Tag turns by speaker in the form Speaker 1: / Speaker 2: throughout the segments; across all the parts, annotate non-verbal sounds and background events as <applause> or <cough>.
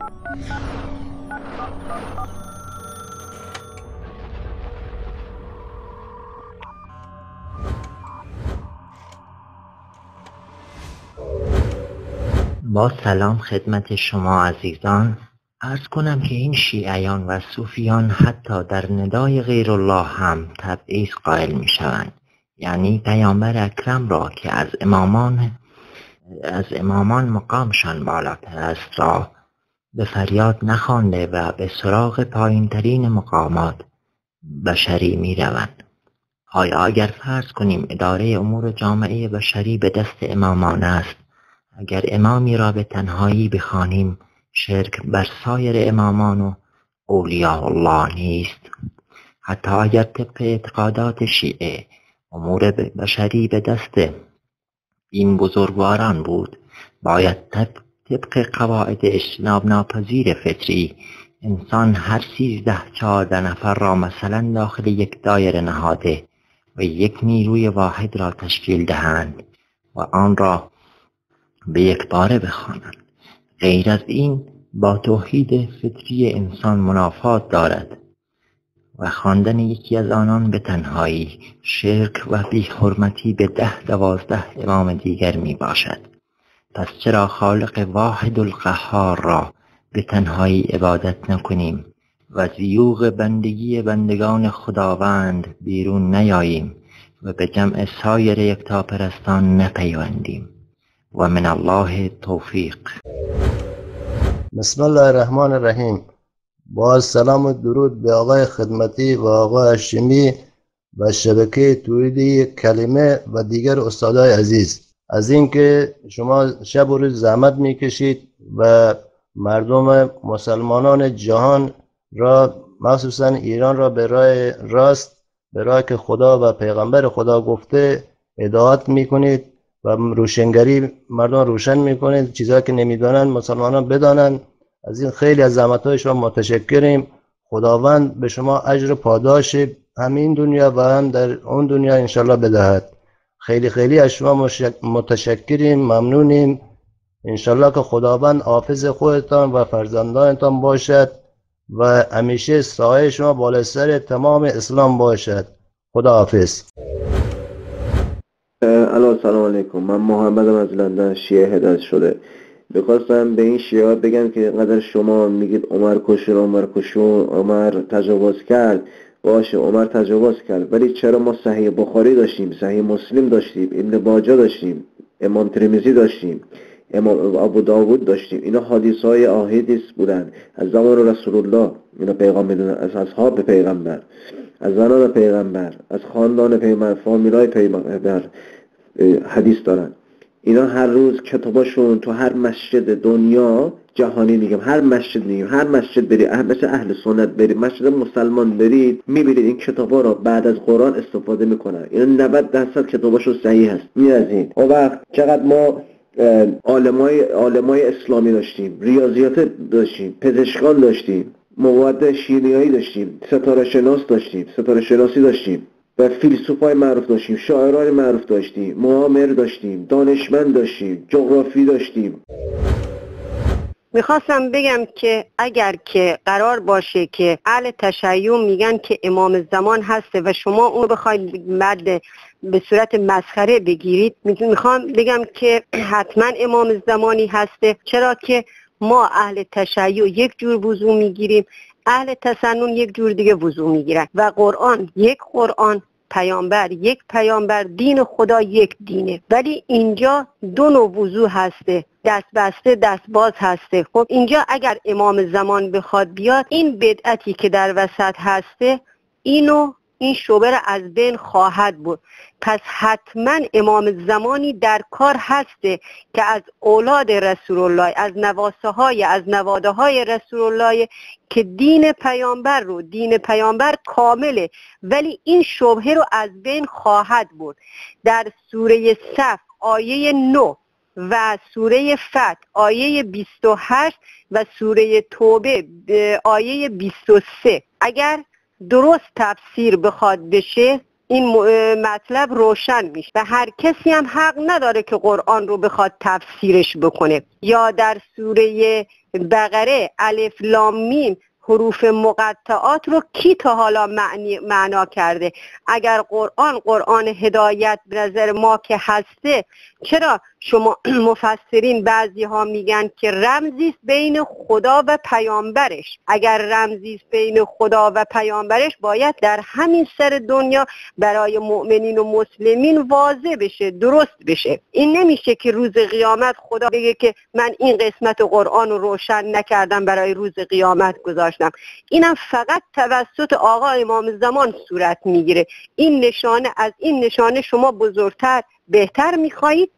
Speaker 1: با سلام خدمت شما عزیزان. ارز کنم که این شیعیان و صوفیان حتی در ندای غیر الله هم تبعیض قائل می شوند یعنی پیامبر اکرم را که از امامان از امامان مقامشان بالاتر است را به فریاد نخوانده و به سراغ پایینترین مقامات بشری می روند. آیا اگر فرض کنیم اداره امور جامعه بشری به دست امامان است اگر امامی را به تنهایی بخوانیم شرک بر سایر امامان و اولیاء الله نیست حتی اگر طبق اعتقادات شیعه امور بشری به دست این بزرگواران بود باید طبق قواعد اجتناب ناپذیر فطری انسان هر سیزده چهارده نفر را مثلا داخل یک دایر نهاده و یک نیروی واحد را تشکیل دهند و آن را به یک باره بخوانند. غیر از این با توحید فطری انسان منافات دارد و خواندن یکی از آنان به تنهایی شرک و حرمتی به ده دوازده امام دیگر می باشد پس چرا خالق واحد القهار را به تنهایی عبادت نکنیم و زیوغ بندگی بندگان خداوند بیرون نیاییم و به جمع سایر یکتاپرستان نپیوندیم. و من الله توفیق.
Speaker 2: بسم الله الرحمن الرحیم. با سلام و درود به آقای خدمتی و آقای هاشمی و شبکه تویدی کلمه و دیگر استادای عزیز. از اینکه شما شب و روز زحمت می‌کشید و مردم مسلمانان جهان را مخصوصا ایران را به راه راست به راه که خدا و پیغمبر خدا گفته اداعت می‌کنید و روشنگری مردم روشن می‌کنید چیزهایی که نمی‌دانند مسلمانان بدانند. از این خیلی از زحمت های شما متشکریم خداوند به شما اجر پاداش همین دنیا و هم در اون دنیا انشالله بدهد. خیلی خیلی از شما متشکریم ممنونیم. انشالله که خداوند حافظ خودتان و فرزندانتان باشد و همیشه سایه شما بالا سر تمام اسلام باشد. خدا حافظ.
Speaker 3: الو سلام علیکم. من محمدم از لندن شیعه هدایت شده. بخواستم به این شیعه بگم که اینقدر شما میگید عمر کشون عمر کشون عمر تجاوز کرد. باشه عمر تجاوز کرد. ولی چرا ما صحیح بخاری داشتیم صحیح مسلم داشتیم ابن باجا داشتیم امام ترمیزی داشتیم امام ابو داوود داشتیم. اینا حدیث های آهیدیس بودن. از زمان رسول الله اینا پیغام از اصحاب پیغمبر از زنان پیغمبر از خاندان پیغمبر فامیلای پیغمبر حدیث دارن. اینا هر روز کتاباشون تو هر مسجد دنیا جهانی میگم هر مسجد میگم هر مسجد برید مثل اهل سنت برید مسجد مسلمان برید می‌بینید این کتابا رو بعد از قرآن استفاده می‌کنن. اینا 90 درصد کتاباشون صحیح هست. می از این. و وقت چقدر ما عالمای عالمای اسلامی داشتیم ریاضیات داشتیم پزشکان داشتیم مواد شیمیایی داشتیم ستاره شناس داشتیم ستاره شناسی داشتیم و فیلسوفای معروف داشتیم شاعران معروف داشتیم معامر داشتیم دانشمند داشتیم جغرافی داشتیم.
Speaker 4: می‌خواستم بگم که اگر که قرار باشه که اهل تشیع میگن که امام زمان هسته و شما اون بخواید بعد به صورت مسخره بگیرید می‌خوام بگم که حتما امام زمانی هسته. چرا که ما اهل تشیع یک جور وضوع می‌گیریم اهل تسنن یک جور دیگه وضوع می‌گیرن. و قرآن یک قرآن پیامبر یک پیامبر دین خدا یک دینه. ولی اینجا دو نوع وضوع هسته. دست بسته دست باز هسته. خب اینجا اگر امام زمان بخواد بیاد این بدعتی که در وسط هسته اینو این شعبه را از بین خواهد بود پس حتما امام زمانی در کار هسته که از اولاد رسول الله از نواسه های از نواده های رسول الله که دین پیامبر رو دین پیامبر کامله ولی این شبهه رو از بین خواهد بود در سوره صف آیه 9 و سوره فت آیه 28 و سوره توبه آیه 23 اگر درست تفسیر بخواد بشه این مطلب روشن میشه و هر کسی هم حق نداره که قرآن رو بخواد تفسیرش بکنه. یا در سوره بقره الف لام میم حروف مقطعات رو کی تا حالا معنی معنا کرده؟ اگر قرآن قرآن هدایت به نظر ما که هسته چرا شما <clears throat> مفسرین بعضی ها میگن که رمزی بین خدا و پیامبرش. اگر رمزی بین خدا و پیامبرش باید در همین سر دنیا برای مؤمنین و مسلمین واضح بشه درست بشه. این نمیشه که روز قیامت خدا بگه که من این قسمت قرآن رو روشن نکردم برای روز قیامت گذاشتم. اینم فقط توسط آقا امام زمان صورت می‌گیره. این نشانه از این نشانه شما بزرگتر بهتر می‌خواهید؟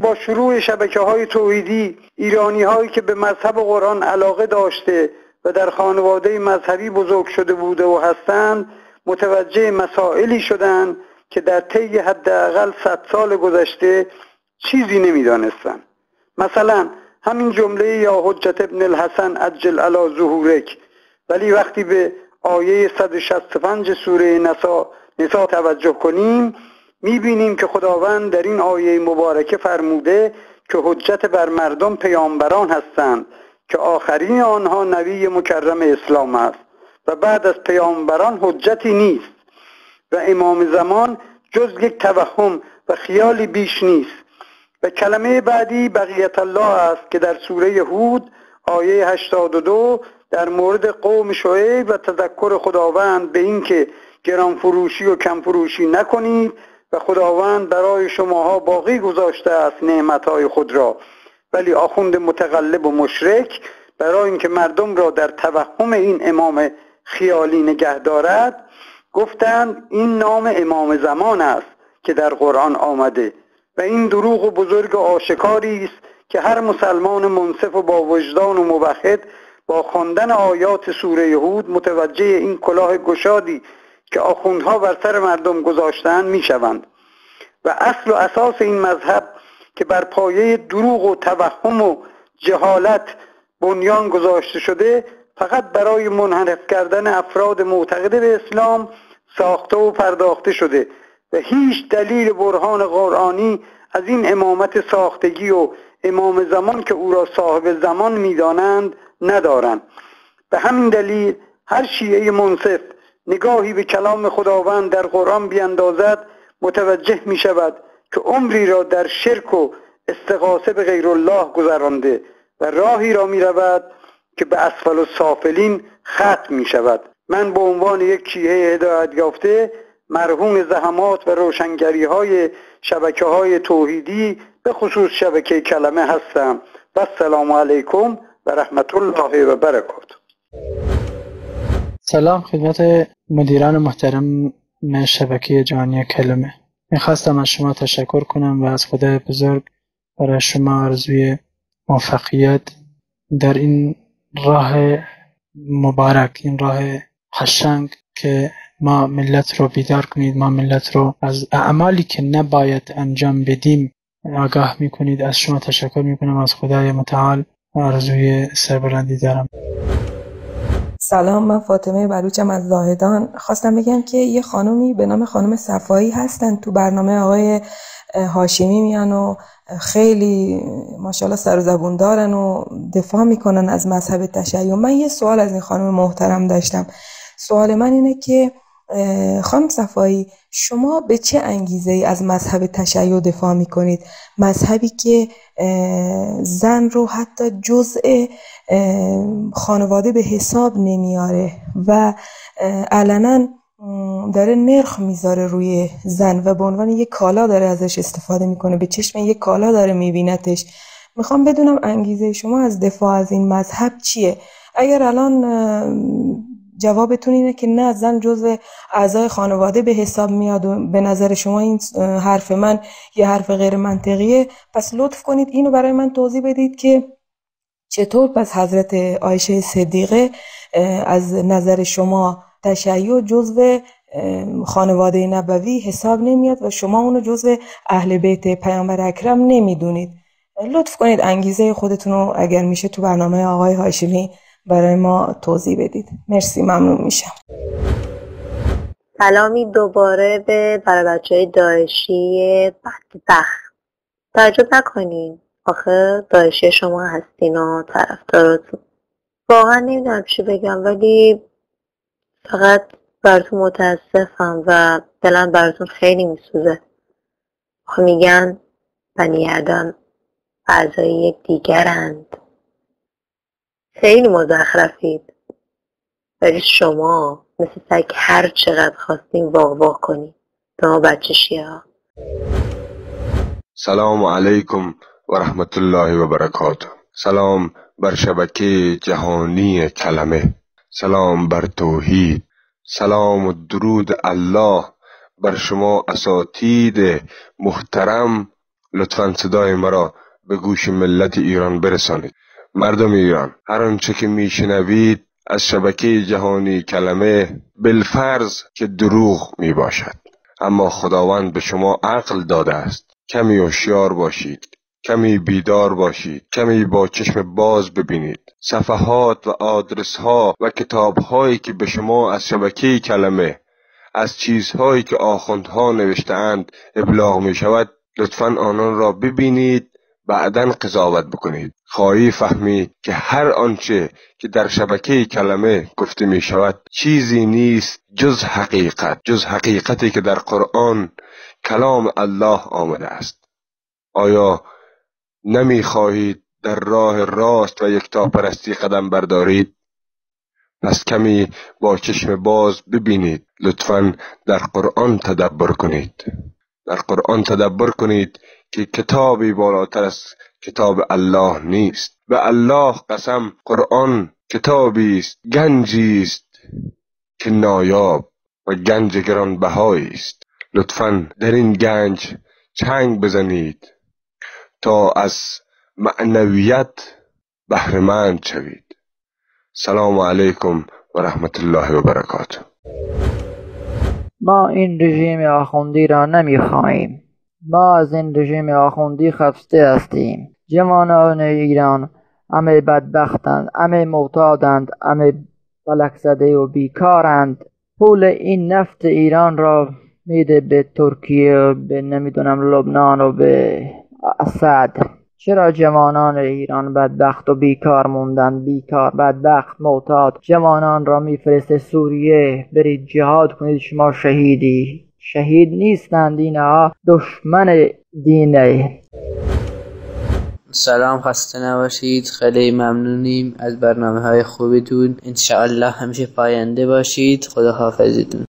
Speaker 5: با شروع شبکه های توحیدی ایرانی هایی که به مذهب قرآن علاقه داشته و در خانواده مذهبی بزرگ شده بوده و هستند متوجه مسائلی شدند که در طی حداقل صد سال گذشته چیزی نمی‌دانستند. مثلا همین جمله یا حجت ابن الحسن اجل علا ظهورک ولی وقتی به آیه 165 سوره نسا, نسا توجه کنیم می‌بینیم که خداوند در این آیه مبارکه فرموده که حجت بر مردم پیامبران هستند که آخرین آنها نبی مکرم اسلام است و بعد از پیامبران حجتی نیست و امام زمان جز یک توهم و خیالی بیش نیست. و کلمه بعدی بقیت الله است که در سوره هود آیه 82 در مورد قوم شعیب و تذکر خداوند به اینکه گران فروشی و کم فروشی نکنید و خداوند برای شماها باقی گذاشته است نعمتهای خود را. ولی آخوند متقلب و مشرک برای اینکه مردم را در توهم این امام خیالی نگه دارد گفتند این نام امام زمان است که در قرآن آمده و این دروغ و بزرگ آشکاری است که هر مسلمان منصف و با وجدان و موحد با خواندن آیات سوره یهود متوجه این کلاه گشادی که آخوندها بر سر مردم گذاشتن می‌شوند. و اصل و اساس این مذهب که بر پایه دروغ و توهم و جهالت بنیان گذاشته شده فقط برای منحرف کردن افراد معتقده به اسلام ساخته و پرداخته شده و هیچ دلیل برهان قرآنی از این امامت ساختگی و امام زمان که او را صاحب زمان می‌دانند ندارند. به همین دلیل هر شیعه منصف نگاهی به کلام خداوند در قرآن بیاندازد متوجه می شود که عمری را در شرک و استقاسه به غیر الله گذرانده و راهی را می رود که به اسفل و سافلین ختم می شود. من به عنوان یک کیه هدایت یافته مرهون زحمات و روشنگری های شبکه های توحیدی به خصوص شبکه کلمه هستم. و السلام علیکم و رحمت الله و برکاته.
Speaker 6: سلام خدمت مدیران محترم شبکه جهانی کلمه. می‌خواستم از شما تشکر کنم و از خدای بزرگ برای شما آرزوی موفقیت در این راه مبارک این راه حشنگ که ما ملت رو بیدار کنید ما ملت رو از اعمالی که نباید انجام بدیم آگاه می‌کنید. از شما تشکر می‌کنم از خدای متعال آرزوی سربلندی دارم.
Speaker 7: سلام من فاطمه بلوچم از زاهدان. خواستم بگم که یه خانومی به نام خانم صفایی هستن تو برنامه آقای هاشمی میان و خیلی ماشاءالله سر و زبون دارن و دفاع می‌کنن از مذهب تشیع. من یه سوال از این خانم محترم داشتم. سوال من اینه که خانم صفایی شما به چه انگیزه ای از مذهب تشیع دفاع می کنید مذهبی که زن رو حتی جزء خانواده به حساب نمیاره و علنا داره نرخ می‌ذاره روی زن و به عنوان یک کالا داره ازش استفاده می‌کنه به چشم یک کالا داره میبینتش می‌خوام بدونم انگیزه شما از دفاع از این مذهب چیه؟ اگر الان جوابتون اینه که نه زن جزء اعضای خانواده به حساب میاد و به نظر شما این حرف من یه حرف غیر منطقیه. پس لطف کنید اینو برای من توضیح بدید که چطور پس حضرت عایشه صدیقه از نظر شما تشیع جزء خانواده نبوی حساب نمیاد و شما اونو جزء اهل بیت پیامبر اکرم نمی‌دونید. لطف کنید انگیزه خودتون رو اگر میشه تو برنامه آقای هاشمی برای ما توضیح بدید. مرسی ممنون میشم.
Speaker 8: سلامی دوباره به برای بچه داعشی بدبخت. تعجب نکنین. آخه داعشی شما هستین و طرفداراتون. واقعا نمی‌دونم چی بگم ولی فقط براتون متاسفم و دلم براتون خیلی میسوزه. میگن بنی آدم اعضای دیگرند. خیلی مزخرفید ولی شما مثل سگ هر چقدر خواستیم واق واق کنیم تا بچه شیعه
Speaker 9: سلام علیکم و رحمت الله و برکاته. سلام بر شبکه جهانی کلمه. سلام بر توحید. سلام و درود الله بر شما اساتید محترم. لطفا صدای مرا به گوش ملت ایران برسانید. مردم ایران هر آنچه که میشنوید از شبکه جهانی کلمه بالفرض که دروغ می باشد اما خداوند به شما عقل داده است. کمی هوشیار باشید کمی بیدار باشید کمی با چشم باز ببینید. صفحات و آدرس ها و کتاب هایی که به شما از شبکه کلمه از چیزهایی که آخوندها نوشتهاند ابلاغ می شود لطفا آنان را ببینید. بعدا قضاوت بکنید. خواهی فهمی که هر آنچه که در شبکه کلمه گفته می شود چیزی نیست جز حقیقت جز حقیقتی که در قرآن کلام الله آمده است. آیا نمی خواهید در راه راست و یکتا پرستی قدم بردارید؟ پس کمی با چشم باز ببینید. لطفا در قرآن تدبر کنید. در قرآن تدبر کنید که کتابی بالاتر از کتاب الله نیست. و الله قسم قرآن کتابی است گنجی است که نایاب و گنج گرانبهایی است. لطفا در این گنج چنگ بزنید تا از معنویت بهرهمند شوید. سلام علیکم و رحمت الله و برکاته.
Speaker 10: ما این رژیم آخوندی را نمی‌خواهیم. ما از این رژیم آخوندی خسته هستیم. جوانان ایران همه بدبختند همه معتادند همه فلک زده و بیکارند. پول این نفت ایران را میده به ترکیه به نمی‌دونم لبنان و به اسد. چرا جوانان ایران بدبخت و بیکار موندن بیکار بدبخت معتاد. جوانان را میفرسته سوریه. برید جهاد کنید شما شهیدی. شهید نیستند اینها دشمن دینه
Speaker 11: سلام خسته نباشید. خیلی ممنونیم از برنامه های خوبیتون انشاءالله همیشه پاینده باشید. خدا حافظتون